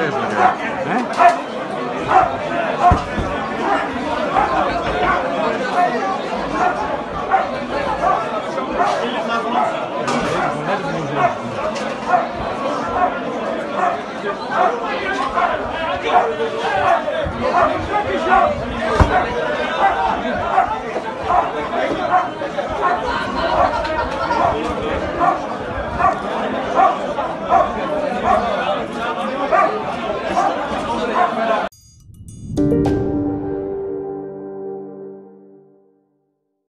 ですね。え